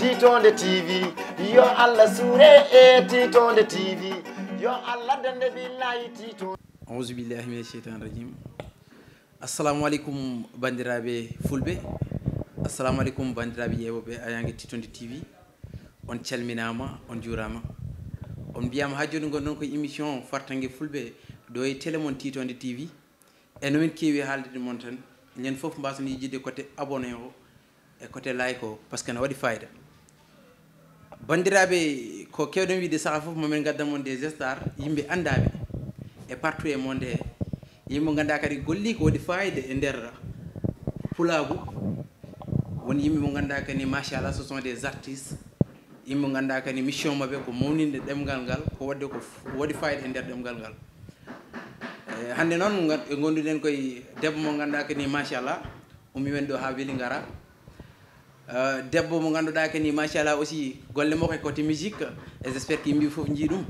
titonde tv yo allah suure e titonde tv yo allah dande billahi titonde. Auzu billahi mina cheytan rajim. Assalamu aleykum bandiraɓe fulɓe. Assalamu aleykum bandiraɓe ƴeewoɓe ayangue titonde tv on calminama on juurama on mbiyama ha joni ko émission fartangue fulɓe ɗo e télé moon titonde tv e nomin keewi haaldede moon tan ñanden foof mbasan yijidde côté abonné o e côté like o par ce bandiraɓe ko kewɗen wiide saaha foof momin gaddan moon des star yimɓe andaɓe e partout e monde he. Yimɓe ganduɗa kadi golli ko waɗi fayida e nder pulagu won yimɓe mo ganduɗa kadi machallah ce sont des artistes. Yimɓe ganduɗa kadi mission mabɓe ko mawninde ɗemgal ngal ko wadde ko waɗi fayida e nder ɗemgal ngal. E hande noon gonduɗen koye debbo mo ganduɗa kadi machallah ummi men ɗo ha weeli gara debbo mo ganduɗa kadi machallah aussi golle makko e côté musique. Et j' espére que yimɓe foof jii ɗum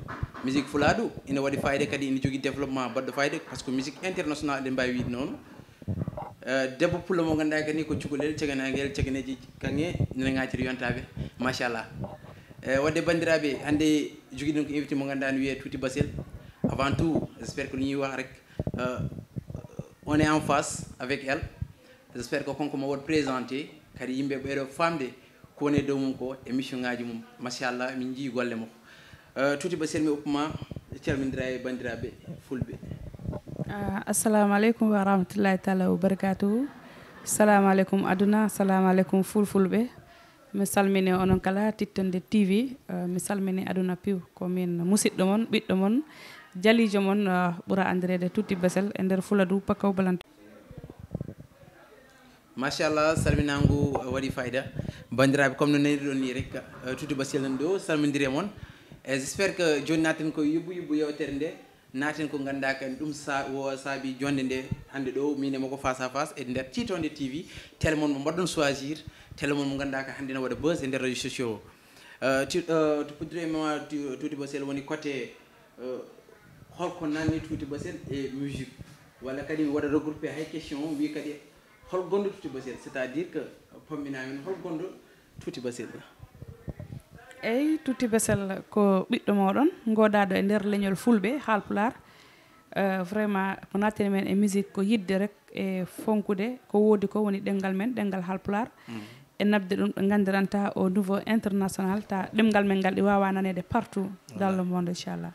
musique fulaɗo ina waɗi fayida kadi ina jogui développement baɗɗo fayida par ce que musique international ɗe mbawi wiide noon debbo pulla mo ganduɗa kadi ko cukalel cegenaguel cegeneji kanŋe nene gaciri yontaɓe machallah e wadde bandiraɓe hande joguiɗen ko invité mo ganduɗa ne wiye tuuti basel. Avant tout j' que ɗum wax rek on est en face avec elle. J' que konko mo waɗ présenté kadi yimɓe ɓeeɗo famde ko woni e dow mum ko émission ngaji mum. Machallah min jii golle makko. Euh, tuuti basel mi uppuma calmidira e bandiraɓe fulɓe. Ah, assalamu aleykum wa rahmatullahi taala wa barakatuhu assalamu aleykum aduna assalamu aleykum fulfulɓe. Mi salmini onon kala tittonde tv euh, mi salmini aduna piw komin musidɗo moon ɓiɗɗo moon jalijo moon euh, ɓuura andirede tutti basel e nder fula du pakaw balanto machallah salminagu waɗi fayida. Bandiraɓe comme no nani ni rek euh, tutu basil nan ɗo salmodiri moon e j' espère que joni naten ko yubbu yubbu yewtere nde naten ko ganduɗa kadi ɗum saabi jonde nde hande ɗo min e ko face à face e nder titonde tv tele moon mo mbaɗɗon choisir tele moon mo ganduɗa ka hande ne waɗa bus e nder réseau sociaux. O to puddiri ma tuuti basel woni côté euh, holko nanni tuuti basel e musique. Walla kadi mi waɗa regroupé hay question wi kadi hol gonɗo tuuti basel c' est à dire que pamminamin hol gonɗo tuuti basel eyyi tutti besel ko ɓiɗɗo moɗon godaɗo e nder leñol fulɓe haalpular vraiment ko men e musique ko yidde rek e fonkude ko woodi ko woni ɗemgal men ɗemgal haalpular e nabde ɗum ɗo gandiranta au niveau international ta ɗemgal men ngal ɗi wawa nanede partout dans le monde inchallah.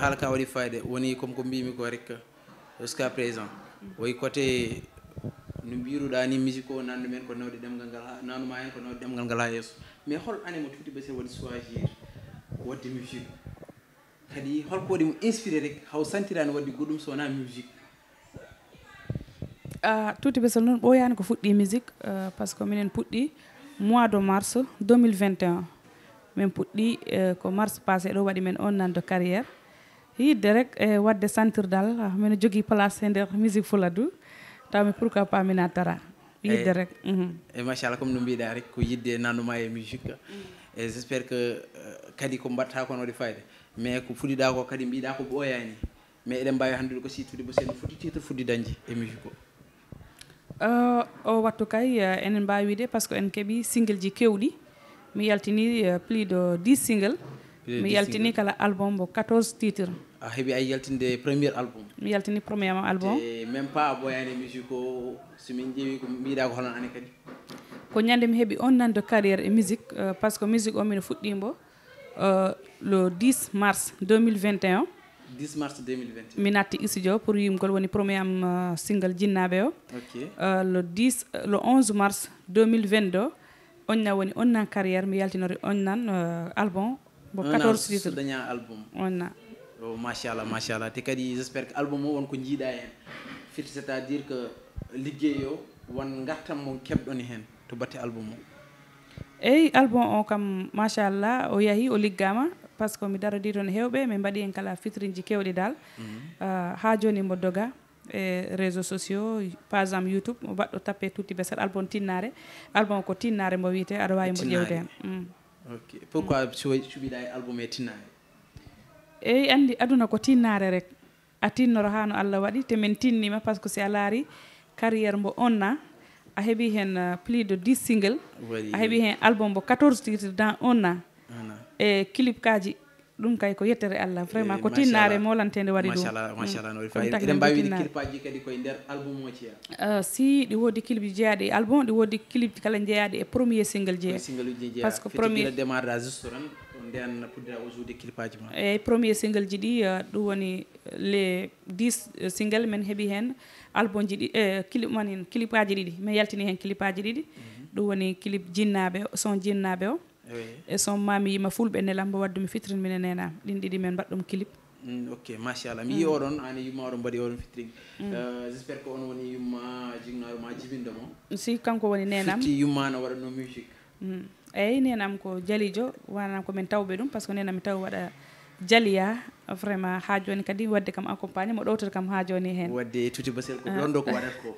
Haala ka waɗi fayde woni comme ko mbimi ko rek jusqu'à présent. Woyi côté no mbiruɗa ni musique o nandu men ko nawde ɗemgal ngal ha nanduma hen ko nawde ɗemgal ngal ha yesso mais hol ane mo tuuti basir waɗi choisir wadde musique. Kadi holko waɗi mo inspiré rek haw santirani wadde goɗɗum so wona musique. Uh, tuuti besel noon ɓooyaani ko fuɗɗi musique uh, par ce que minen puɗɗi mois de mars 2021 min puɗɗi euh, ko mars passé ɗo waɗi men on nan de carriére yidde rek e wadde santirdal ah, mino jogii place e ndeer musique fuladou tawmi pourquoi pas mina tara. Eh, yidde rek. Eh, mhm. eh, e machallah comme no mbiɗa rek ko yidde nanduma e musique mm. e j' espére que euh, kadi ko mbatta kon waɗi fayde. Mais ko fuɗiɗa ko kadi mbiɗa ko ɓooyani mais eɗen mbawi handude ko situde bo sen foti titre fuɗɗi dañde e musique o. Euh, o wattu kay euh, enen mbawi wiide par ce que en keeɓi single ji kewɗi. Mi yaltini plus de 10 single mi yaltini kala album mbo 14 titre a heeɓi yaltinde premier album. Mi yaltini premier album. E même pas a ɓoyani musique o somin ƴeewi ko mbiɗa ko holon ane kadi. Ko ñande mi heeɓi on nan de carrière e musique uh, par ce que musique o mino fuɗɗimbo uh, le 10 mars 2021 10 mars 2021 mi natti studio pour yimgol woni premier am uh, single jinnaɓe o. Le 10 uh, le 11 mars 2022 on nan woni on nan carrière mi yaltinori on nan album. Bo 14 titre daña album. On nan o machallah machallah te kadi j' espére que album o wonko jiiɗa hen firti c' est à dire que liggey o won gartam mo keɓɗon hen to batte album o eyyi album o kam machallah o yaahi o liggama par ce que mi darodi toon hewɓe min mbaɗi hen kala fitriji kewɗi dal ha joni mbo doga e réseaux sociaux par exemple youtube mo baɗɗo tappe tutti beset album tinnare album ko tinnare mbo wiyete aɗa wawi mbo ƴewde hen mm. ok. Pourquoi cuɓiɗa e album e tinnare eyyi andi aduna ko tinnare rek. A tinnoro haa no allah waɗi te min tinnima par ce que si a laari carriére mbo onna a heeɓi heen uh, plus de 10 single a heeɓi hen album mbo 14 titre dans un an e clip kaji ɗum kay ko yettere allah vraiment eh, ko tinnare molantede waɗi ɗumeɗen mm. mbawiɗiclipaji kadi koye nder album o ceeya? Uh, si ɗi woodi clip ji jeeyaɗi e album ɗi woodi clip kala jeeyaɗi e premier single jeeya. Par ce que premier démarrage juste tan nden puɗɗira usude clipaji ma. Eyyi premier single ji ɗi ɗum woni les 10 uh, single min heeɓi hen album ji ɗi e clip man hen clip aji ɗiɗi min yaltini hen clip aji ɗiɗi ɗum woni clip jinnaɓe son jinnaɓe o. E son mami yima fulɓe nelamba waddu wadde mi fitrin mine nenam ɗin ɗiɗi min mbaɗɗum clip. Mm, ok machallah mi yi oɗon ani yumma oɗon mbaɗi oɗon fitrin. J' espére que on woni yumma jinnaɗo ma jibinde mo si kanko woni nenam. Yummano yumma no waɗatno musique Mm. Eyyi nenam ko jalijo wanam komin tawɓe ɗum par ce que nenam mi taw waɗa jaliya vraiment ha joni kadi wadde kam accompagné mo ɗowtata kam ha joni hen. Wadde tuti basel ko ɗon ɗo ko waɗata ko.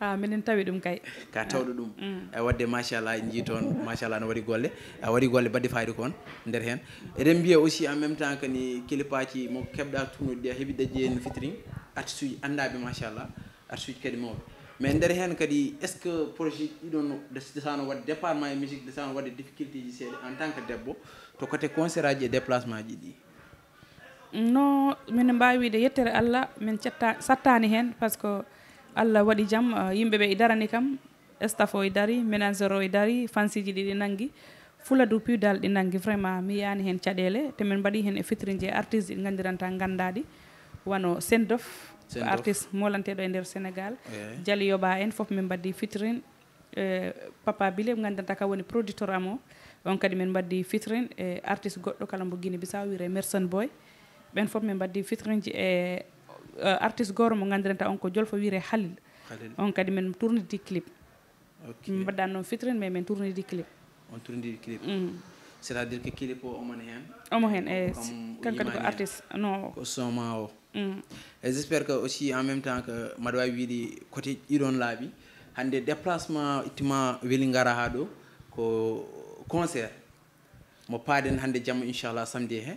A minen tawi ɗum kay ka tawɗo ɗum e wadde machallah en jii toon machallah ne waɗi golle a waɗi golle badde fayida kon nder hen. Eɗen mbiya aussi en même temps kani kilipaji mo keɓɗa tumnude ɗi a heeɓi daƴƴi hen fitring artiste uji andaɓe machallah artiste uji kadi mawɓe mais nder hen kadi est ce que projet ɗiɗon desano wadde département e musique desano wadde difficulté ji seeɗa en tant que debbo to côté concert aji e déplacement ji ɗi non minen mbawi wiide yettere allah min cetta sattani hen par ce que allah waɗi jaam uh, yimɓeɓe e darani kam staff o daari ménageur o daari fansiji ɗi ɗi naggui fuladu pudal ɗi naggui vraiment mi yiyani hen caɗele te min mbaɗi hen e fitrinje artiste ɗi gandiranta gandaɗi wano sendof ko artiste molanteɗo e nder sénégal. Diali yoɓa en foof min mbaddi fitrin e papa bile gandanta ka woni producteur am o. On kadi min mbaddi fitrin e artiste goɗɗo kala mbo guine bisaw wiyre merson boy. Ɓen foof min mbaddi fitrinji e uh, artiste goro mo gandiranta on ko jolfo wiyre halil on kadi min tournidi clip. Min mbaɗɗan noon fitrin mais min tournidi clip. On tourndiri clip. Mm. c' est à dire que clip o omon hen? Omo hen e kankadi ko artiste non. Ko soma o mm. et j' espére que aussi en même temps que mbaɗa wawi wiide côté ɗiɗon laaɓi hande déplacement ittima weeli gara ha ɗo ko concert. Mo paaden hande jamma inchallah samedi he.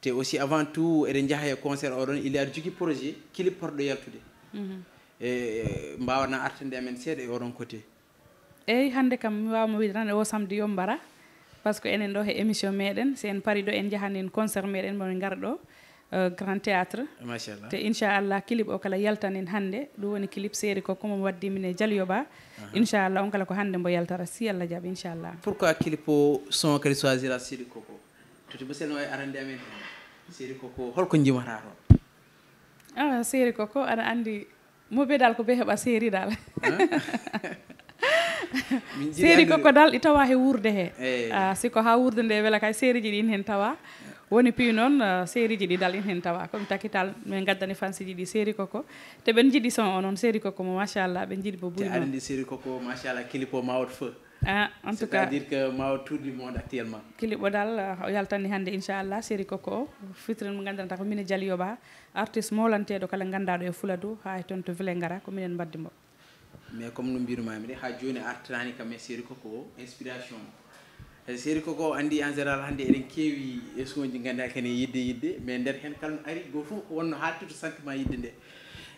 Te aussi avant tout eɗen jaaha e concert oɗon il y a jogui projet clip porɗo yaltude. Mhm. e mbawana artande amen seeɗa e oɗon côté. Eyyi hande kam mi wawma wiide tan e o samedi yo mbara par ce que enen ɗo he émission meɗen si en paari ɗo en jahanin concert meɗen momin gara ɗo Euh, grand théâtre. Machallah. Te inchallah clip o kala yaltanin hannde. Ɗum woni clip séri ko komo waddi mine dialyoba inchallah on kala ko hannde mbo yaltara si allah jaaɓi inchallah pourquoi clip o son kadi choisir a séri koko toti baselno e arande amen hen. Séri koko holko jimata toon. Ah, a séri koko aɗa anndi mo dal. Ko ɓe heɓa séri dal séri koko dal ɗi tawa he wurde he. Eh. Ah, siko ha wurde nde wela kay séri ji ɗin hen tawa. woni pi noon euh, série ji ɗi dal in heen tawa komi takital min gaddani fansi ji ɗi série koko. Te ɓen jiɗi son o noon série koko mo machallah ɓen jiɗi bo buri aɗa andi série koko machallah clip o ma feu. Ah en tout cas. c'est à dire que ma o du monde actuellement. Clip o dal euh, o yaltani hannde inchallah série koko o. Fitren mo ganndanta ko mine dialiyoɓa artiste molanteɗo kala gandaɗo e fuladu ha e toon to villé gara ko minen mbaddi mbo mais comme no mbirumami de ha joni artirani kam e série koko o inspiration o. séri koko anndi en général hannde eɗen keewi e suuji nganndaa kene yidde yidde mais nder heen kalno ari goo fof wonno haaltude sentiment yidde nde.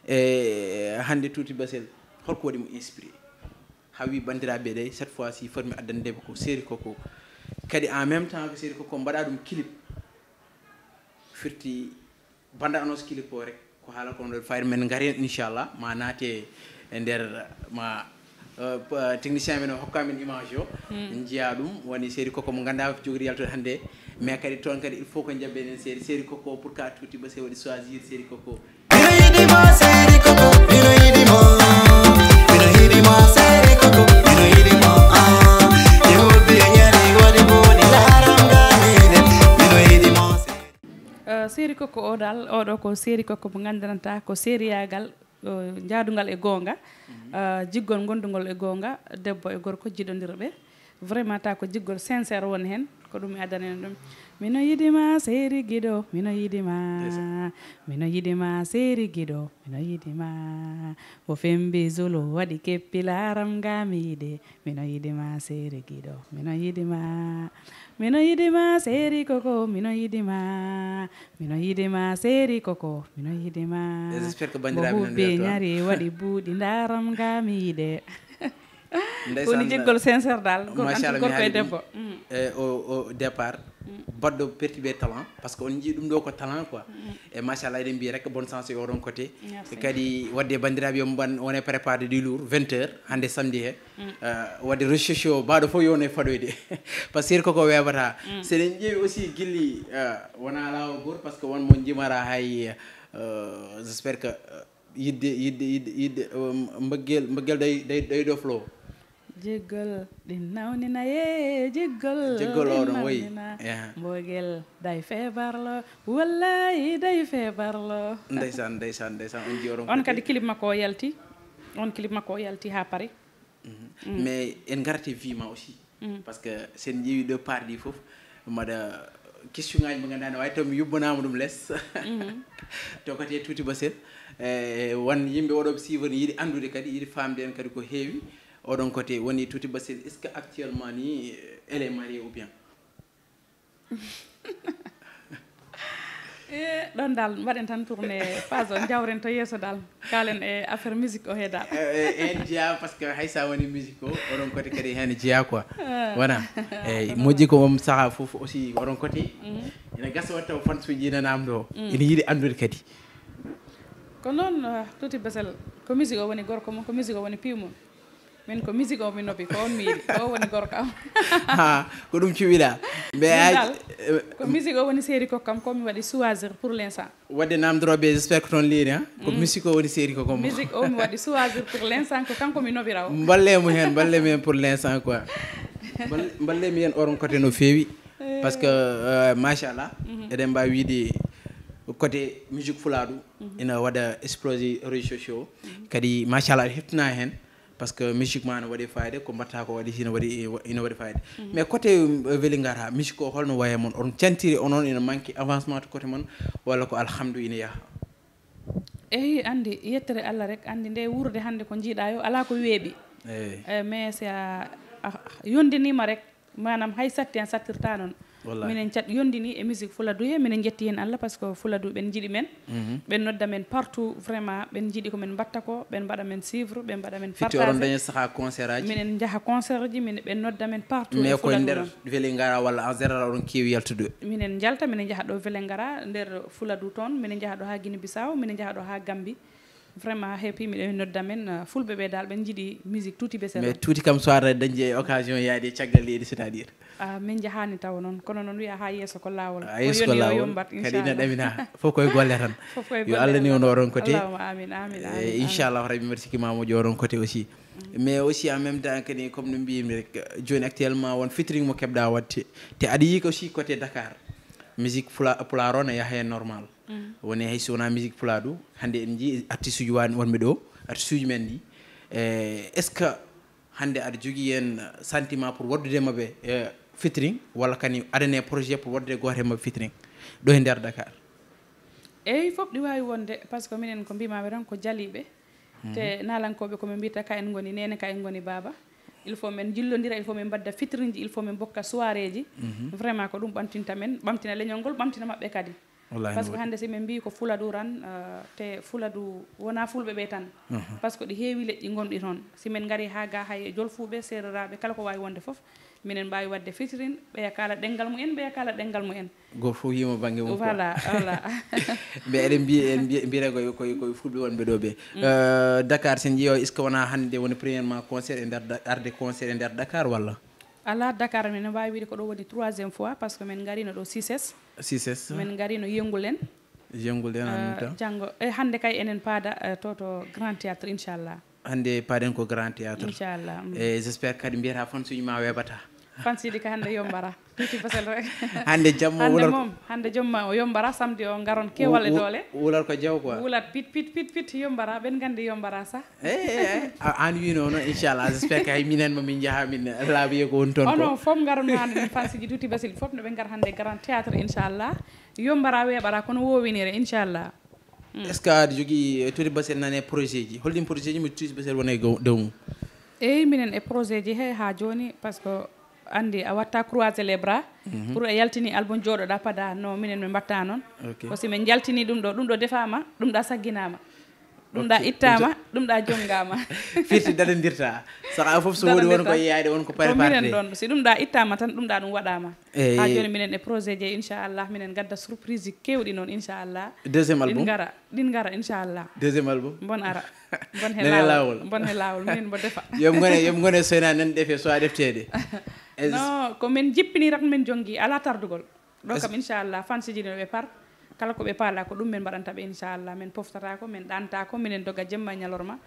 E hannde tuuti basel holko waɗi mo inspiré. Ha wi banndiraaɓe ɗe cette fois si fotmi addandeɓe ko séri koko. Kadi en même temps ko séri koko mbaɗa ɗum clip. Firti bande annonce clip o rek ko haala ko ɗo fayre. Men ngaren inchallah ma naate e nder ma Uh, uh, technicien men o hokkamen image o. Hmm. En jiya ɗum woni série koko mo ganduɗa jogori yaltude hannde. Mais kadi toon kadi il faut ko jabbenen série série koko pour ka tutiba se waɗi choisir série koko. Mino yiɗimo série mino yiɗimo mino yiɗimo série koko mino yiɗimo uh, série. Koko o dal oɗo ko série koko mo gandiranta ko sériyagal jaadugal e goonga. Uh, jiggol gondugol e goonga debbo e gorko jiɗodirɓe vraiment ta ko jiggol sincére woni hen ko ɗum mi addani en ɗum. Mino yidima séri guiɗo mino yidima mino yidima séri guiɗo mino yidima o fembi zulu waɗi keppi laram gamiide mino yidima séri guiɗo mino yidima mino yidima seri koko mino yidima mino yidima seri koko mino yidima bohuɓe ñari waɗi buuɗi ndaram kami yide. Kuni jeggol sensor dal gorko e debbo o départ baɗɗo pertiɓe talent par ce que on jii ɗum ɗo ko talent quoi. E machallah eɗen mbiya rek bonne chance e oɗon côté. Kadi wadde bandiraɓe yo mban wone préparé du lourd 20 heures hande samedi he. Wadde recherche o baɗo fof yowno e faɗoyde. Par ce que koko webata seɗen ƴeewi aussi guilli euh, wona lawol goto par ce que jimara hay euh, j' espére que euh, yidde yidde yidde yidde euh, ɗo flow ni na nawnina ye jeggol Jeggol ɗin oɗon woyi. nawnina. Yeah. mbogel day feebarlo wallayi day feebarlo ndeysan ndeysan ndeysan on jii oɗon on kadi clip makko o yalti. On clip makko o yalti ha paari mais en garati vie ma aussi. Par ce que sen ƴeewi ɗo parɗi fof mbaɗa question ngaji mo ganduɗa ne wawi taw mi yubbanama ɗum less to kadi e tuuti basel e won yimɓe oɗoɓe suivre ne yiiɗi andude kadi yiiɗi famde en kadi ko heewi oɗon côté woni tuti basir est ce que actuellement ni elle est mariée ou bien. E ɗon dal mbaɗen tan tourné phase o jawren to yeeso dal. Kalen e affaire musique o he dal en jeeya par ce que hay sa woni musique o. Oɗon côté kadi hen jeeya quoi. Wona eyyi moƴƴi ko on saaha foof aussi oɗon côté ene gasa watta o fan suji nanam ɗo. Ene yiiɗi andude kadi. Ko noon tuti basel ko musique o woni gorko mum ko musique o woni piiw mum min ko musique o mi nobbi ko on mi yiɗi o woni gorko am. Ha ko ɗum cuɓiɗa. Mbe eh, ko musique o woni série kokkam ko mi waɗi choisir pour l' instant wadde namdoroɓe j' espére ko toon liiri ha? Ko mm. musique o woni série ko comme musique o mi waɗi choisir pour l' instant ko kanko mi nobira o ballemu hen ballemu hen pour l' instant quoi ballemi hen oron côté no feewi. Eh. Par ce que euh, machallah mhm. eɗen mbawi wiide côté musique fulaɗu mhm. ina waɗa explosé réseau sociaux. Kadi machallah aɗa heptina hen. Par ce que musique ma ne waɗi fayida ko mbatta ko waɗi ina waɗi ina waɗi fayida mais côté welingara musique o holno waye moon on cantiri onon ina manque avancement to côté moon walla ko alhamdu ina yaaha eyi andi yettere allah rek andi nde wurde hannde ko jiiɗa yo ala ko weeɓi. Eyyi Eh, mais si a yondinima rek manam hay satti en sattirta noon. minen cat yondini e musique fuladuye minen jetti hen allah par ce que fuladu ɓen jiiɗi men. Mhm. Ɓen nodda men partout vraiment ɓen jiiɗi komin mbatta ko ɓen mbaɗa men suivre ɓen mbaɗa men partage oɗon daña saha concert aji? Minen jaaha concert ji min ɓen nodda men partout mais e koye nder weele ngara walla en général oɗon keewi yaltude? Minen jalta minen jaaha ɗo weele ngara nder fuladu toon minen jaaha ɗo ha guine bissaw minen jaaha ɗo ha gambi vraiment heepi miɗen nodda men uh, fulɓe ɓe dal ɓen jiiɗi musique tuuti be mais tuuti kam so ara dañde e occasion yaade e caggal leydi c'est à dire uh, min jahani taw noon kono noon wiya ha yesso ko lawol yesso ko yoni o lawol kadi inchallah ɗamina fof koye golle tan. Yo allah ni on oɗon côté. Amin amin amin, e amin. inchallah rabi mbiɗa sikki ma moƴo oɗon côté aussi. Mais aussi en même temps kadi comme no mbimi rek joni actuellement won featuring mo keɓɗa wadde te aɗa yi aussi côté dakar musique pula pular o ne yaaha hen normal. Woni hay so wona musique pula do hande en jii artiste uji wani wonɓe ɗo artiste uji men ɗi e est ce que hande aɗa jogui en sentiment pour waddude maɓe e featuring walla kani aɗane projet pour waddude goto e mabɓe featuring? Ɗo e nder dakar. Eyyi fof ɗi wawi wonde par ce que minen ko mbimaɓe tan ko jaaliɓe te nalankoɓe koɓe mbiyata ka en goni nene ka en goni baba il faut men jillodira il faut min mbadda fitrinji il faut men bokka soirée ji vraiment ko ɗum ɓamtinta men ɓamtina leñol ngol ɓamtina mabɓe kadi. Parce par ce que hande si min mbi ko fuladu ran euh, te fuladu wona fulɓe ɓe tan. Par ce que ɗi heewi leƴƴi gonɗi toon. Si min gari ha ga hay jolfuɓe sereraɓe kala ko wawi wonde foof minen mbawi wadde fitirin ɓeya kala ɗengal mumen ɓeya kala ɗengal mumen goto fof yima banggue mum voilà voilà. Mbe eɗen mbiya en mbiyete koye koye koye fulɓe wonɓe ɗo ɓe. Mm. Euh, dakar sen jeeyo est ce que wona hannde woni premièrement concert e nder arde concert e nder dakar walla? Ala dakar minen mbawi wiide ko ɗo woni troisiéme fois par ce que min garino ɗo sises sises min garino yengulen en yengul en en même euh, temps. janggo e hannde kay enen paada euh, to to grand théâtre inchallah. Hannde paaden ko grand théâtre. Inchallah mm. e j' espére kadi mbiyata fonsuji ma weɓata. fansiɗi ko hannde yombara. Tuuti basel rek. Hannde jamma wulat moom hannde jomma o yombara samedi o ngaron kewal e doole. wulat ko jaw quoi. Wulat pit pit pit pit yombara. Ɓen nganndi yombara sa. E an wino noon inchallah j' espére que hay minen momin jaha min laabiye ko woni toon onon fof ngaronno hannde ɗen fansiji tuuti basel fof no ɓe ngar hannde grand théâtre inchallah. Yombara weeɓara kono wowinire inchallah. Hmm. Est ce que aɗa jogii tuuti basel nane e projet ji? Holɗin projet ji mi tuuti basel wona e dow mum. Eyyi minen e projet ji he haa jooni par ce que andi a watta croiser les bras pour a yaltini album jooɗoɗa pada no minen min mbatta noon aussi min jaltini ɗum ɗo ɗum ɗo defama ɗum ɗa sagginama. Ɗum ɗa ittama ɗum ɗa jongama. Firti daɗodirta. Saka foof so woodi wonko yeyade wonko ko minen préparé ɗon si ɗum ɗa ittama tan ɗum ɗa ɗum waɗama. Ha joni minen e projet je inchallah minen gadda surprise kewɗi noon inchallah. Deuxiéme ɗin album? gara ɗin gara inchallah. Deuxiéme album? Bon ara bon he lawol bon he lawol minen mbo defa. Yom gone yom gone soyna nan ɗefe so a deftede non ko min jippini tan min jongi ala tardugol. Ɗo kam inchallah fansiji ɗo ɓe par kala ko ɓe paala ko ɗum min mbaɗanta ɓe inchallah min poftatako min ɗantako minen doga jemma ñalorma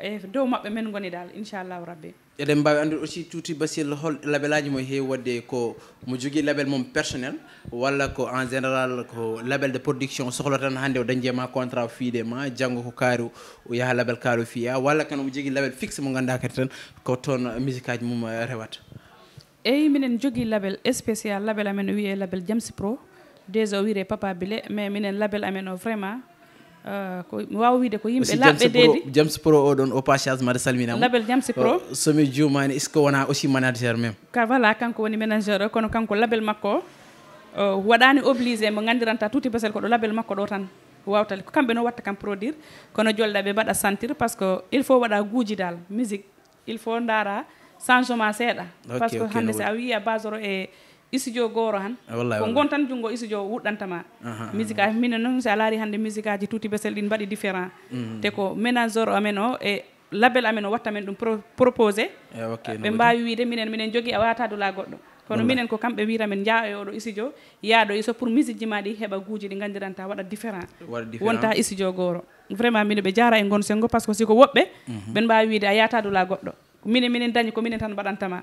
e dow maɓɓe min goni dal inchallahu rabbi. Eɗen mbawi andude aussi tuuti basil hol labelaji mo heewi wadde ko mo jogui label mum personnel walla ko en général ko label de production sohla tan hannde o dañde ma contrat fiide ma janggo ko kaari o yaaha label kaari o fiya walla kan omo jogui label fixe mo ganduɗa kadi tan ko toon musique aji mum rewata eyi minen jogui label spécial label amen o label jamsi pro. Déjà o papa bile mais minen label amen o vraiment euh, ko mi wawa wiide ko yimɓe James Pro Pro oɗon au passage mbaɗa salminama label jamsi pro. O, somi jumani est ce que wona aussi manager même? Ka voilà kanko woni ménageur o kono kanko label makko. O o waɗani obligé mo gandiranta tuuti basel ko ɗo label makko ɗo tan wawtali ko kamɓe no watta kam produire kono jolɗa ɓe mbaɗa sentir par ce que il faut waɗa guuji dal musique. Il faut changement seeɗa. Par ce que hannde si a wii a basoro e isudio gooro han ko gon tan junngo isudio wuɗɗantama. Musique aji minen noon si a laari hannde musique aji tuuti besel ɗin mbaɗi différent. Te ko ménageur amen o e label amen o watta men ɗum proposé. Ɓe mbawi wiide minen minen jogui a wata dula goɗɗo kono minen ko kamɓe wiyata men jaa e oɗo studio yaaɗo e iso pour musique ji ma ɗi heɓa guuji ɗi gandiranta waɗa différent. Wonta studio gooro. Vraiment mine ɓe jara e gon sengo par ce que siko woɓɓe ɓen mbawi wiide a yata dula goɗɗo minen minen dañi ko minen tan mbaɗantama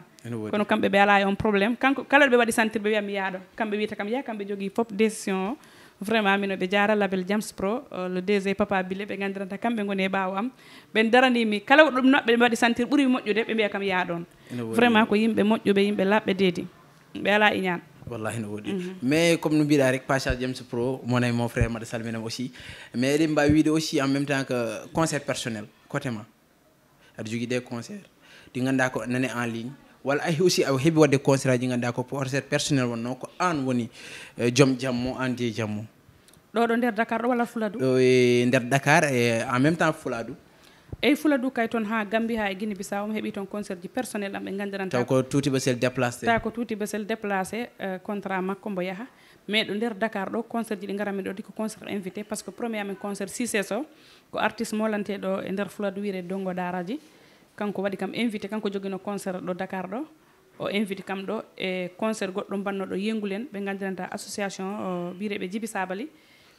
kono kamɓe ɓe ala e on probléme kanko kala ɗo ɓe waɗi sentir ɓe wiya mi yaaɗo kamɓe wiyata kam ya kamɓe jogui foof décision o. Vraiment mino ɓe jara label jams pro euh, le dg papa bille ɓe gandiranta kamɓe goni e ɓaawo am ɓen daranimi kala ko ɗum noɓɓe ɓe waɗi sentir ɓuuri moƴƴude ɓe mbiya kam yaaɗon vraiment ko yimɓe moƴƴuɓe yimɓe laɓɓe deedi. Ɓe ala iñan wallahi no woɗi mais comme no mbiɗa rek passage james pro mona mon frère maɗa salminama aussi. Mais eɗen mbawi wiide aussi en même temps que concert personnel côté ma. Aɗa jogui des concert ɗi ganduɗa ko nane en ligne. Walla ayi aussi a heeɓi wadde concert aji ganduɗa ko personnel wonno ko an woni eh, joom jammo an de jammo ɗo ɗo nder dakar ɗo walla fuladu? Ɗo e nder dakar e en même temps fuladou eyyi fuladu kay toon ha gambi ha e guine bissaw mi heeɓi toon concert ji personnel am ɓe gandiranta taw ko tuuti basel déplacé. Ta ko tuuti basel déplacé euh, contrat makko mbo yaaha mais ɗo nder dakar ɗo concert ji ɗi garami ɗo ɗi ko concert invité par ce que premier amen concert 6 o ko artiste molanteɗo e nder fuladu wiire dongo daraji kanko waɗi kam invité kanko joguino concert ɗo dakar ɗo. O invité kam ɗo e concert goɗɗo bannoɗo yengulen ɓe gandiranta association o wiireɓe djibi sabali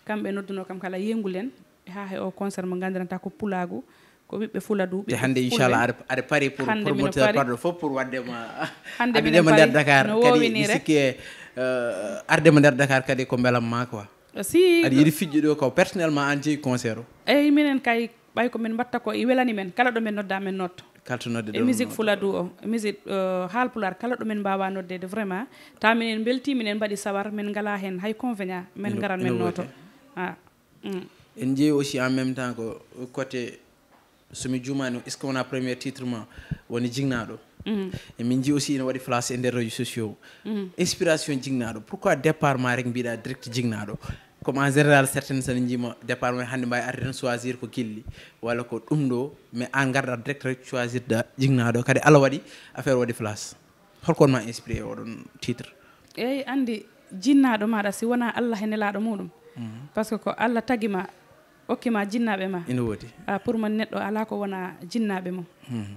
kamɓe nodduno kam kala yengulen ha he o concert mo gandiranta ko pulagu ko ɓiɓɓe fuladu te ɓiɓɓe hannde inchallah aɗa aɗa pari pour promoteur parɗo fof pour waddema aɗaɗema nder dakar. Kadi mi sikki e euh, ardema nder dakar kadi ko beelam ma quoi. Si. Aɗa yiiɗi fijju ɗo ko personnellement an jeeyi concert o. Eyyi minen kay ɓay komin mbatta ko i welani men kala ɗo min nodda min notto. Kaltonode e musique fuladu o e musique haalpular kala ɗo min mbawa noddede vraiment. Taw minen belti minen mbaɗi sawar min ngala hen hay convénient min garan min noto a mm. en jeeyi aussi en même temps ko côté somi jumani est ce que wona premier titre ma woni jignaɗo emin jii aussi ne waɗi place e nder réseau sociaux. Inspiration jignaɗo pourquoi départ ma rek mbiɗa direct jignaɗo comme en général certaine sene jiima départ ma hannde mbawi arde tan choisir ko gilli walla ko ɗum ɗo mais an garɗa direct rek choisir da jignaɗo kadi allah waɗi affaire waɗi place holkon ma inspiré oɗon titre? Eyyi andi jinnaɗo maɗa si wona allah e nelaɗo muɗum. Par ce que ko allah tagima hokkima jinnaɓe ma ina woodi. A pour man neɗɗo ala ko wona jinnaɓe mum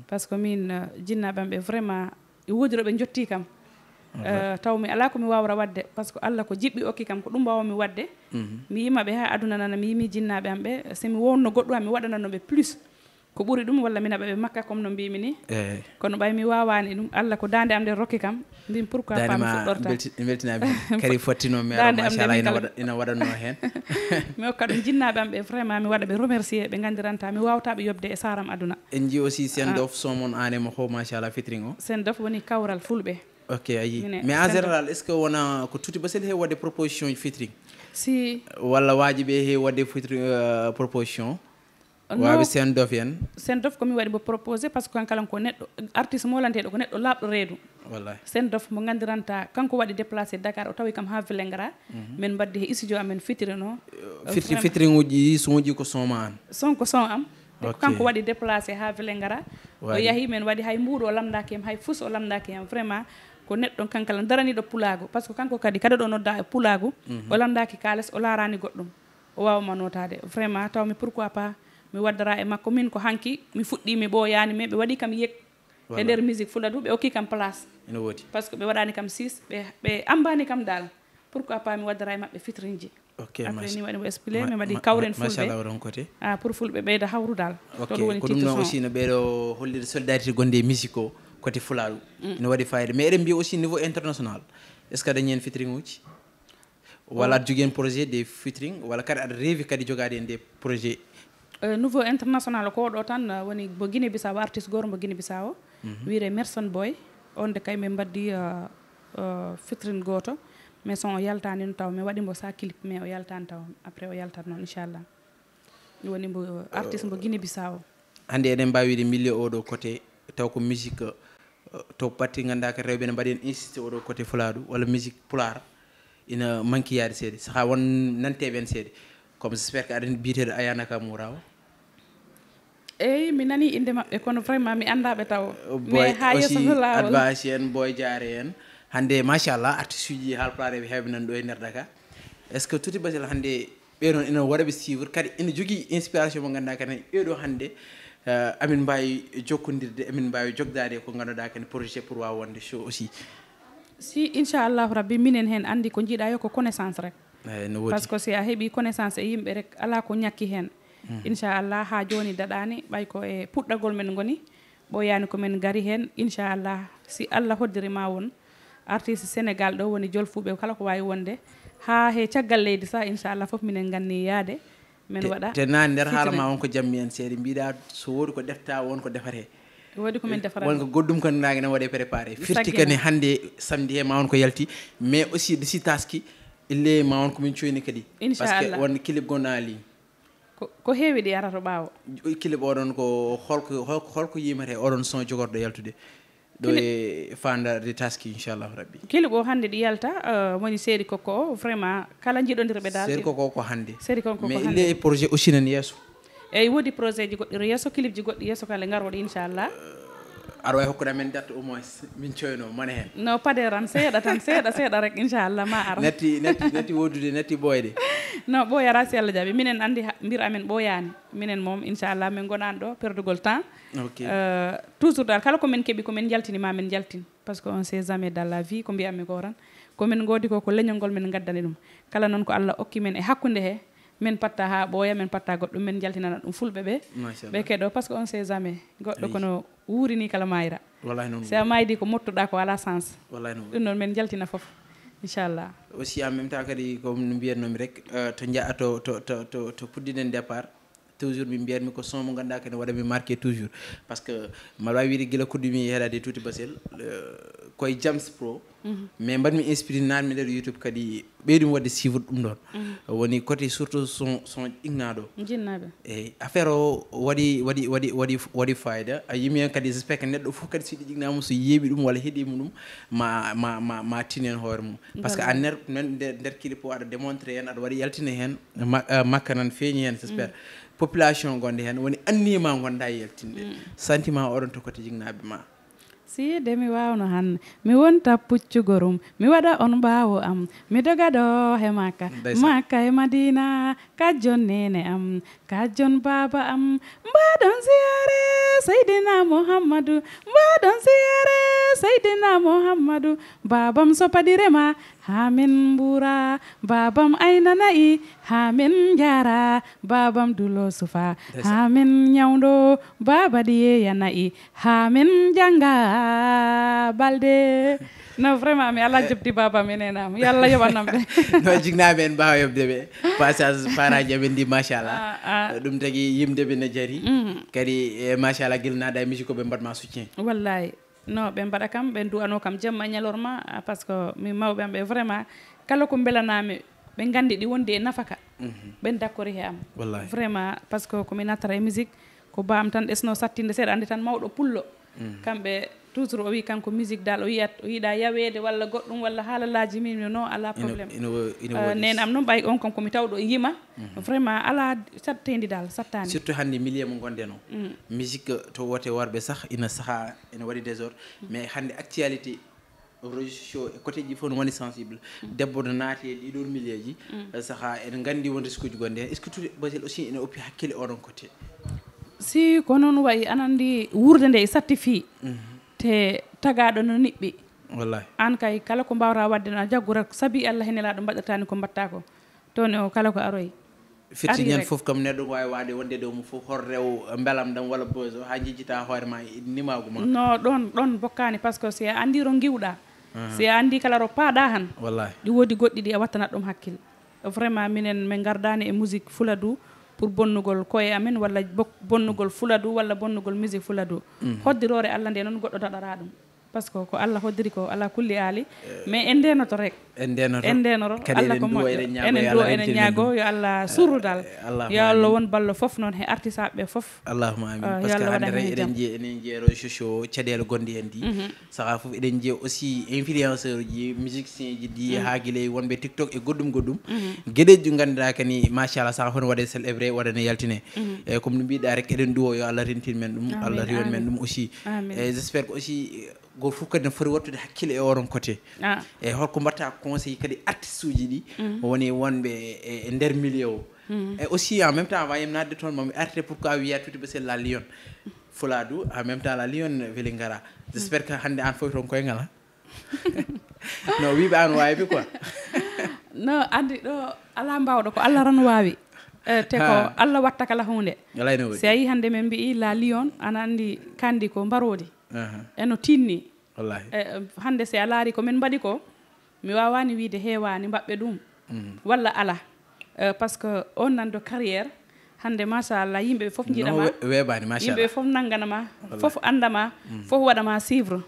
par ce que min jinnaɓe am ɓe vraiment e woodi ɗo ɓe jotti kam taw mi ala komi wawra wadde par ce que allah ko jiɓɓi okki kam ko ɗum mbawmi wadde mi yimaɓe ha aduna nana mi yimi jinnaɓe am ɓe somi wonno goɗɗum am mi waɗananoɓe plus ko ɓuuri ɗum walla minaɓa ɓe makka comme no mbimi ni kono ɓay mi wawani ɗum allah ko dande am nde rokki kam mbimi pourquoi pas mi fuɗɗorta beltinami kadi Dande am machallah nde ina min waɗa ina waɗanno hen mi hokka ɗum jinnaɓe am ɓe vraiment mi waɗa ɓe remercier ɓe gandiranta mi wawtaɓe yobde e saram aduna en jii aussi sen dof somon anema ho machallah fitring o sen dof woni kawral fulɓe ok a yii Mine- mais en général est ce que wona ko tuuti basel he wadde proposition fitring si. Walla waaji ɓe he wadde fitring uh, proposition? Wawi sen dof en sen dof komi waɗi mo proposé par ce que kankalan ko neɗɗo artiste molanteɗo ko neɗɗo laaɓɗo reedu. Wallahi. Sen dof mo gandiranta kanko waɗi déplacé dakar o tawi kam ha velengara min mbaddi he studio amen fitirino fitri fitring uji son uji ko soma an son ko son am kanko waɗi déplacé ha velengara o Waɗi. yahi min waɗi hay mbuuɗo o lamdaki hem hay fus o lamdaki hem vraiment ko neɗɗon kankala daraniɗo pulago par ce que kanko kadi kada ɗo nodda e pulago mhm. o landaki kales o larani goɗɗum. O wawma notade vraiment tawmi pourquoi pas mi waddara e makko min ko hanki mi fuɗɗi mi ɓooyani mais ɓe waɗi kam yek e nder musique. Fulla du ɓe okki kam place. Ene woodi. Par ce que ɓe waɗani kam six ɓe ɓe ambani kam dal pourquoi pas mi waddara e maɓɓe fitrinji après ni waɗi mo expliqué mi waɗi kawren fulɓemachallah oɗon côté a ah, pour fulɓe ɓeyda hawrudal ok ko ɗum noon aussi no ɓeeɗo hollide solidarité gonde e musique o. côté fulaɗu ne waɗi fayida mais eɗen mbiya aussi niveau international. Est ce que aɗa ñeen fitring uji walla aɗa jogui hen projet des fitring walla kadi aɗa reewi kadi jogade hen des projet Euh, nouveau international ko ɗo tan euh, woni mo guine bisaw artiste goto mo guine bisaw wiire merson boy on de kay min mbaddi euh, fitrine goto mais son o yaltani no taw mi waɗimo sa clip mais o yaltani taw après o yaltat noon inchallah. Ɗum woni mbo artiste mo guine bisaw hannde eɗen mbawi wide milieu oɗo côté taw ko musique to batti ganduɗa ko rewɓe ne mbaɗi en insisté oɗo côté fulaɗo walla musique pular ina manque yaade seeɗa saha won nanteɓe en seeɗa comme j' espére que aɗa biyeteɗo ayana ka mourawa eyyi mi nani inde maɓɓe kono vraiment mi andaɓe taw mais ha yesso lawol advance en boy diare en hannde machallah artiste uji haalpulareɓe eɓe nan ɗo e nder dakar est ce que tuti basel hannde ɓeɗon ina waɗaɓe suivre? Kadi ina jogui inspiration mo ganduɗa kadi ɓeɗo hande Eh, amin mbawi jokkodirde emin mbawi jogdade ko ganduɗa kadi projet pour wawa wonde show aussi. Si inchallahu rabbi minen hen andi ko jiiɗa yo ko connaissance rek. Eyi no wodi par ce que si a heeɓi connaissance e yimɓe rek ala ko ñakki hen mm-hmm. inchallah ha joni daɗani ɓay ko e puɗɗagol men goni ɓoyani komin gari hen inchallah. Si allah hoddirima won artiste sénégal ɗo woni jolfuɓe kala ko wawi wonde. Ha he caggal leydi sa inchallah foof minen ganni yaade min waɗa te naane nder haala ma wonko jammi en seeɗa. Mbiɗa so woodi ko defta wonko defate. Waɗi komin defara wonko goɗɗum kanduɗaki ne waɗe préparé. Firti kane hannde samedi he ma won ko yalti. Mais aussi de si taski ille ma won komin coyni kadi. Par ce que won kilib gonɗa ali ko heewi ɗi arata ɓaawo? Kilib oɗon ko holko holko yimate oɗon son jogorɗo yaltude. Ɗo e fandade taski inchallahu rabbi. kili ɓo hannde ɗi yalta euh, woni séri koko o vraiment kala jiɗodirɓe dal séri koko ko hannde séri koko ko mais ille e projet aussi nan yesso eyyi woodi projet ji goɗɗi yesso clip ji goɗɗi yesso kala garoɗo inchallah aɗa wawi hokkude amen date au moins min coyno mone hen. No paade tan seeɗa tan seeɗa seeɗa rek inchallah ma ara netti netti netti wodude netti ɓoyde non ɓooyara si allah jaaɓi minen andi mbir amen ɓoyani minen moom inchallah min gonani ɗo perdugol temps. Euh, toujours dal kala komin keeɓi komin jaltinima min jaltin. Par ce que on sait jamais dans la vie ko mbiyatmi ko tan komin goodi ko ko leñol ngol min gaddani ɗum. Kala noon ko allah okki men e hakkude he min patta ha ɓooya min patta goɗɗum min jaltinana ɗum fulɓe ɓe. Ɓe keɗo par ce que on sait jamais. Goɗɗo kono wuurini kala mayra. Si a maydi ko mottuɗa ko ala sens. Ɗum noon min jaltina foof inchallah. Aussi en même temps kadi comme no mbiyatnomi rek euh, to jaa to to to to puɗɗiɗen départ toujours min mbiyatmi ko son mo ganduɗa kene waɗami marqué toujours. Par ce que mbaɗa wiide guila kuɗɗumi heeɗade tuuti basel koye jams pro. Mais mbaɗmi inspiré nder youtube kadi ɓeydumi wadde suivre ɗum ɗon woni côté surtout son son ɗignaɗo jinnaɓe eyyi affaire o waɗi waɗi waɗi waɗi waɗi fayida. A yimi hen kadi j'espére que neɗɗo foof kadi so yeeɓi ɗum walla heeɗima ɗum ma ma ma ma tinen hoore mum. Par ce que a nder clip o aɗa démontré hen aɗa waɗi yaltina hen ma- euh, makka nan feeñi hen j'espére population gonde hen woni annima gonɗa e yaltinde. Sentiment oɗon to côté jignaɓe ma siide mi wawno han. Mi wonta puccugorum mi waɗa on ɓawo am. Mi doga ɗo he makka makka e madina kajjon nene am. Kajjon baba am. Mbaɗon siyare seydina mouhammadou mbaɗon siyare seydina mouhammadou babam sopadirema ha hamin mbura babam aynanayi hamin jara babam dulo sufa. Hamin ñawdo baba ɗiyeyanayi hamin janga balde. Non vraiment mi ala jobdi baba mi nenama yo allah yoɓanam ɓe no jignaɓe en mbawa yobde ɓe passage parent amen ndi machallah ah, ah. eh, ɗum tagui yimdeɓe ne jaari mm. kadi eh, e machallah guilnaɗa e musique ko ɓe mbaɗma soutien. Wallay non ɓe mbaɗa kam ɓe duwano kam jamma ñalorma ah, par ce que min mawɓe am ɓe vraiment kala ko belanami ɓe gandi ɗi wondi e nafaka ɓen dakkori he am. Vraiment par ce que komi nattata e musique ko bam tan ɗesno sattinde seeɗa andi tan mawɗo pullo. Kamɓe toujours o wi kanko musique dal o yiyat o yiiɗa yawede walla goɗɗum walla haalalaji min no ala probléme ina wo- ina Uh, woɗi nen am noon ɓay on kam komi tawɗo yima vraiment ala sattedi dal sattani surtout hannde milieu mo gonɗen o. Musique to wote worɓe sah ina saaha ina waɗi désordre. Mais hannde actualité réseau sociaux e côté ji fof no woni sensible. Debbo no naati e ɗiɗon millier ji saaha ene nganndi won risque uji gonɗe hen est ce que tout basil aussi ene oppi hakkille oɗon côté? Si ko noon wayi anandi wurde nde e satti te tagaɗo no niɓɓi. Wallahi. An kay kala ko mbawta wadde no a jaggura saabi allah henelaɗo mbaɗatani ko mbatta ko toon o kala ko aroyi Ari ñan rek. fof kam neɗɗo wawi wade wonde dow mum fof hor rew beelam dam walla bose o ha jejjita hoore ma nimagu ma. No ɗon ɗon bokkani par ce que si a andi ro giwɗa si a andi kala ro paaɗa han wallahi. ɗi woodi goɗɗi ɗi a wattanat ɗum hakkille. Vraiment minen min gardani e musique fuladu pour bonnugol koye amen walla bonnugol fula du walla bonnugol musique fula du. Mm. Hoddirore allah nde noon goɗɗo daɗara ɗum. par ce que ko allah hoddiri ko ala kulli aali. Mais en ndenoto rek. En ndenoto en ndenoro allah ko moƴƴo. enen ɗo enen ñaago yo allah surudal eh, yo allah won ballo fof noon he artisaɓe ɓe fof. Allahuma amin. Ah, par ce que hannde eɗen jiiya enen jeero socio caɗele gonɗi hen ɗi. Mhm. Saaha foof eɗen jiiya aussi influenceur ji musicien ji ɗi mhm. ha guiley wonɓe tiktok e goɗɗum goɗɗum. Mhm. Gueɗeji ɗi ganduɗa kani machallah saaha fof ne waɗe célébré waɗane yaltine. Eyi comme no mbiɗa rek eɗen duwo yo allah rentin men ɗum allah riwan men ɗum aussi. E eh, j' espère que aussi goto fof kadi ne foti wattude hakkille e oron côté Ah. e holko mbatta conseil kadi artiste uji ɗi. Woni wonɓe e e nder milieu o. E aussi en même temps wayim nadde toon mami arte pourquoi wiya tuti ɓe la lion fuladou en même temps la lion weeli gara j' espére que hannde an fof toon koyngal ha? Non wiɓe an wawiɓe quoi. No andi ɗo ala mbawɗo ko allah tan wawi teko te ko allah watta kala hunde si a yi hande min mbi la lion ana andi kandi ko mbarodi eno tinni wallahi. Eh, hannde si a laari ko min mbaɗi ko mi wawani wiide heewani mbaɓɓe ɗum. Mm-hmm. Walla ala. Eh, Par ce que on nanndo carriére hannde machallah yimɓe fof jiɗama weɓani machallah yimɓe fof nannganama fof anndama mm-hmm. fof waɗama suivre.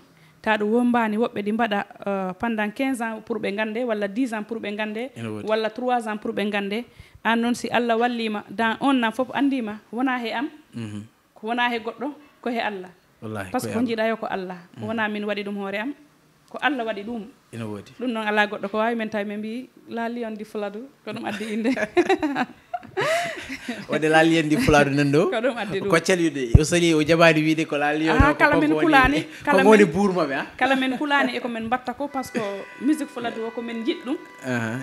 Ta ɗum wombani woɓɓe ɗi mbaɗa eh, pendant 15 ans pour ɓe gande walla 10 ans pour ɓe gande walla 3 ans pour ɓe gande an noon si allah wallima dans un an fof andima wona he am? Mm-hmm. Ko wona he goɗɗo? Ko he allah? par ce que ko jiiɗa yo ko allah. Mm. Wona min waɗi ɗum hoore am. Ko allah waɗi ɗum. Ina woodi. Ɗum noon ala goɗɗo ko wawi men tawi min mbi laaliyon di fuladu ko ɗum addi inde. Waɗi la lion di fuladu nan ɗo ko ɗum addi ɗum. Koccaliyude o sali o jaɓani wiide ko la laaliyono ah, kala min kulani kala woni buurmaɓe a ah? kala min kulani eko min mbatta ko par ce que musique fuladu o ko min jiɗ ɗum.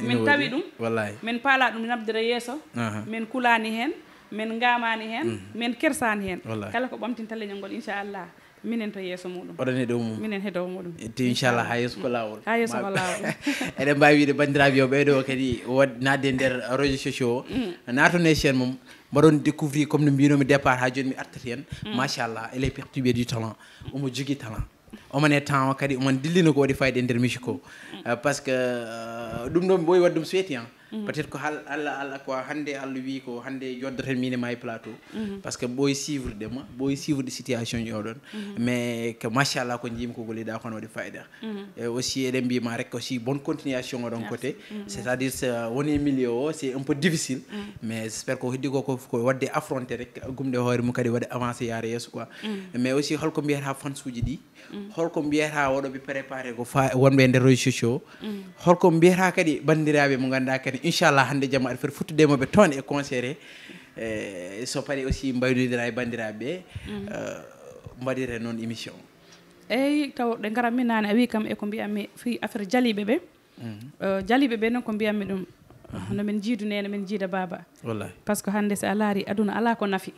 Min tawi ɗum. Wallahi. Min paala ɗum nabdira yeeso. Min kulani hen min ngamani hen mm. min kersani hen. Kala ko ɓamtinta leñol ngol inchallah minen to yeeso muɗum. Oɗon e dow mum. Minen he muɗum. Te inchallah ha yeeso ko mm. lawol. Ha yeeso ko lawol. eɗen mbawi wiide bandiraɓe yo ɓeyɗo kadi wad nadde e nder réseau sociaux o mm. natone chaine mum mbaɗon découvrir comme no mbinomi départ ha joni mi artati hen. Machallah ele perturbé du talent. Omo jogui talent. Omone temps o kadi omon dillino ko waɗi fayde e nder musique o. Euh, Par ce que euh, ɗum ɗo mi ɓooyi wadde ɗum suweti han peut être ko allah allah ko hannde allah wi ko hannde joddoten min e ma e plateau. Par ce que ɓooyi suivre de ma ɓooyi suivre de situation ji oɗon mais que machallah ko jiimi ko golliɗa kono waɗi fayida e aussi eɗen mbima rek aussi bonne continuation oɗon côté. C' est à dire woni milieu o c' est un peu difficile. Mais j' espére ko heddi ko ko wadde affronté rek gumde hoore mum kadi waɗa avancé yaara yeeso quoi. Mais aussi holko mbiyata fans uji ɗi Mm. holko mbiyata waɗoɓe préparé ko fa wonɓe e nder réseau sociaux. Mm. Holko mbiyata kadi bandiraɓe mo ganduɗa kadi inchallah hande jamma aɗa foti futtudemoɓe toon e conseillé eh, so paari aussi mbaynodira e bandiraɓe mm. eh, ɓe mbaɗire noon émission. Eyyi taw ɗe garatmi nane a wi kam eko mbiyatmi fi affaire jaliɓe ɓe. Mhm. Eh, jaliɓe ɓe noon ko mbiyatmi ɗum. No min jiidu nene min jiida baba par ce que hande so a laari aduna ala ko nafi.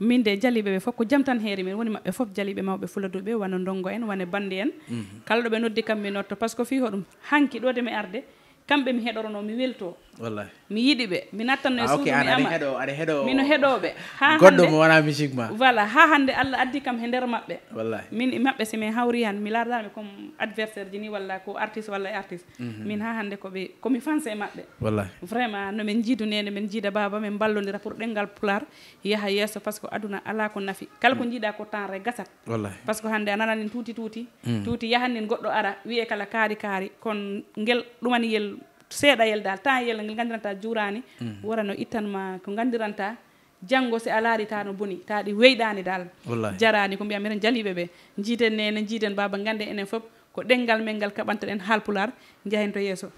Min de jaliɓe ɓe fof ko jam tan heeri min woni maɓɓe fof jaliɓe mawɓe fuladuɓe wona ndongo en wona bande en. Kala ɗo ɓe noddi kam mi notto par ce que fi hoɗum hanki ɗo de mi arde kamɓe mi heɗorono mi welto wallahi. Mi yiɗi ɓe mi nattanno e ah, suudu mi ama. aɗa mino heɗoɓe ha goɗɗo mo wona musique ma voilà ha hande allah addi kam he nder maɓɓe. Wallahi. Min maɓɓe si min hawri han mi laardaɓe comme adversaire ji ni walla ko artiste walla e artiste. Min ha hande koɓe komi fanse e maɓɓe. Wallahi. Vraiment no min jiidu min jiida baba min ballodira pour ɗengal pular yaaha yesso par ce que aduna ala ko nafi. Kala ko jiiɗa ko temps re gasat. Wallahi. Par ce que hande a nananin tuuti tuuti. Tuuti yahannin goɗɗo ara wiye kala kaari kaari kon ngel ɗumaniyel seeɗayel dal temps yel ngel gandiranta juurani mm. wora no ittanma ko gandiranta janngo si a laari ta no boni ta ɗi weyɗani dal. Jarani ko mbiyam eɗen jaliɓe ɓe. Jiiten nene jiiten baba gande enen foof ko ɗenngal men ngal kaɓanta ɗen haalpular jehen to yeeso.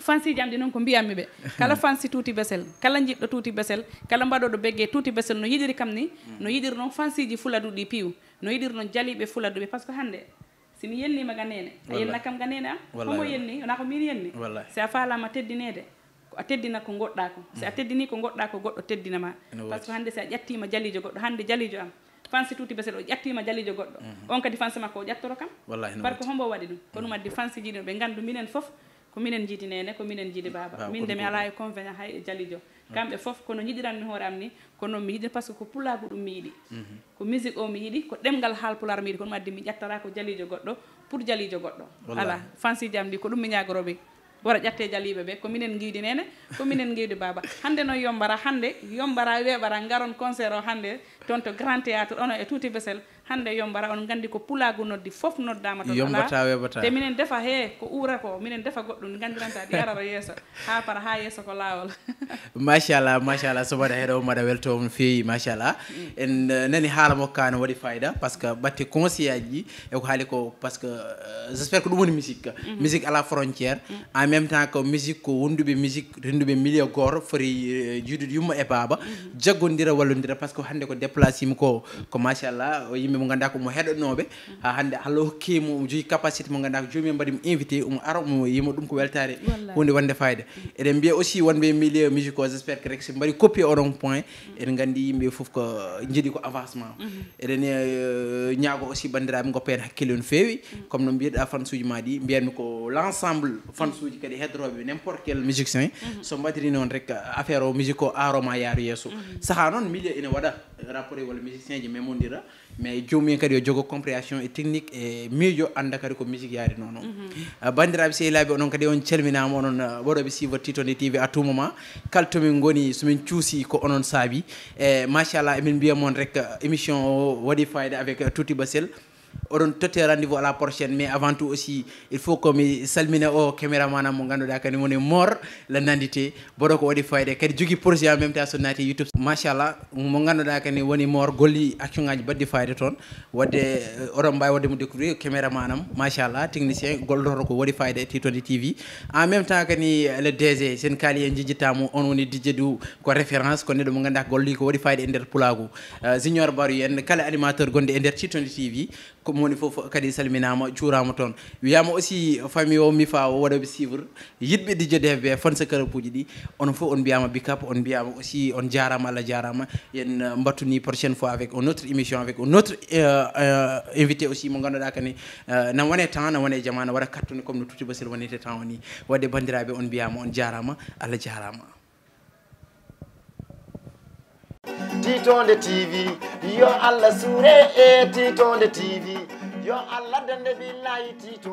Fansi jamɗi noon ko mbiyammi ɓe. Kala fansi tuuti besel kala jiɗɗo tuuti besel kala mbaɗoɗo begge tuuti besel no yiɗiri kam ni mm. no yiɗiri noon fansiji fuladuɗi piiw no yiɗiri noon jaliɓe fuladuɓe par ce que hannde simi yenni ga nene. A yelna yenna kam ga nene am Wallahi. homo yenni wona ko min yenni si a faalama teddinede ko a teddina ko goɗɗa ko. Si a teddini ko goɗɗa ko goɗɗo teddinama ma. Par ce que hannde si a ƴattima jalijo goɗɗo hannde jalijo am fansi tuuti besel o ƴattima jalijo goɗɗo. On kadi fansi makko o ƴattoro kam? Par que hombo waɗi ɗum. Ko ɗum addi fansi jiɗi ɓe gandu minen foof ko minen jiidi nene ko minen jiidi baba Baba, min de mi ala e convenant hay e jalijo kamɓe fof kono jiɗiranmi hoore am ni kono mi yiɗi par ce que ko pulagu ɗum mi yiɗi. Mhm. Ko musique o mi yiɗi ko ɗemgal haalpular mi yiɗi ko ɗum addi mi ƴattata ko jalijo goɗɗo pour jalijo goɗɗo. Ala fansi jam ɗi ko ɗum mi ñagoromi wara ƴatte jaliɓe ɓe ko minen giwdi nene ko minen giwdi baba hande noon yombara hande yombara weɓara garon concert o hande toon to grand théâtre ono e tuuti besel hande yombara on gandi ko pulagu noddi fof noddama toon Yombata, ala. weɓata. te minen defa he ko uura ko minen defa goɗɗum gandiranta ɗi arara yeeso. Ha para ha yeeso ko lawol machallah machallah so mbaɗa heɗo mbaɗa welto no feewi machallah. En eh, nani haala makka ne waɗi fayida par ce que batte conseil aji ɗi eko haali ko par ce que euh, j' espére ko ɗum woni musique. Musique à la frontière. En même temps que musique ko wonduɓe musique renduɓe milieu goto fori eh, juudude yumma e baaba. Jaggodira wallodira par ce que hannde ko déplacima ko ko machallah o yimɓe mo ganduɗa ko mo heɗonoɓe ha hannde allah hokkimo omo jogui capacité mo ganduɗa ko jomum en mbaɗimo invité omo ara omo yima ɗum ko weltare hunde wonde fayida. Eɗen mbiya aussi wonɓe milieu musique o j' espére que rek so mbaɗi copie oɗon point eɗen gandi yimɓe foof ko jiiɗi ko avancement. Eɗen e, e, ñaago aussi bandiraɓe goppa hen hakkille no feewi. Comme no mbiyeɗa fans uji ma ɗi mbiyanmi ko l' ensemble fans uji kadi e hedroɓe n' importe quel musicien. So mbaɗiri noon rek affaire o musique o aroma yaaru yesso saaha noon milieu ina waɗa. Rapport walla musicien ji memodira mais jomumen kadi yo jogo compréhension et technique e miijo anda kadi ko musique yaari noon o bandiraɓe sehilaɓe onon kadi on calminama onon waɗoɓe suivre titone tv à tout moment. Kala tomin goni somin cuusi ko onon saabi e machallah emin mbiya moon rek uh, émission o waɗi fayida avec uh, touti basel oɗon totte rendez vous à la prochaine mais avant tout aussi il faut que mi salmina o caméraman am mo la fayde en même temps so naati youtube. Machallah mo ganduɗa kadi woni mor golli action ngaji fayde wadde wadde découvrir caméraman technicien ko fayde tv en même temps le dg sen en on woni dj du ko référence ko neɗɗo mo ganduɗa golli ko waɗi fayde e uh, kala animateur e tv komo woni foof kadi salminama juurama toon. Wiyama aussi famille o mifa o waɗoɓe suivre. Yiɗɓe dj dfb fan secret uji ɗi onon foof on mbiyama bicap on mbiyama aussi on jarama allah jarama yen uh, battuni prochaine fois avec un autre émission avec un autre euh, euh, invité aussi mo ganduɗa kani uh, na wone temps na wone jamana waɗa cartone comme no tuti basel wonete temps o ni wadde bandiraɓe on mbiyama on jarama allah jarama titonde tv yo allah suure e titonde tv yo allah dande billahi tito